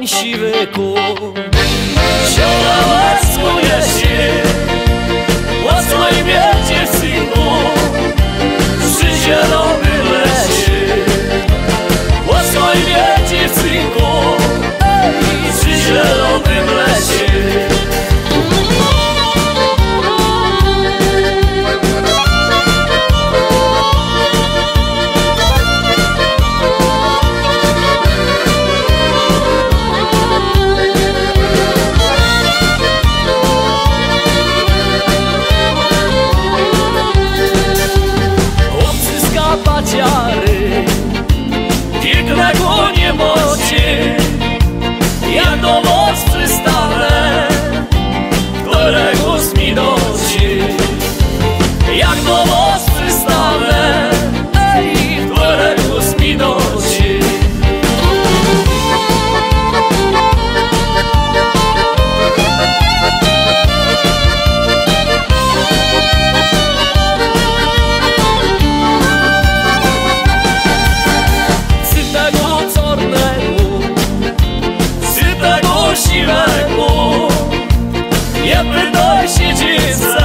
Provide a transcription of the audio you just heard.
koń siwy kuł Zioła łaskuje sił deixe de ser.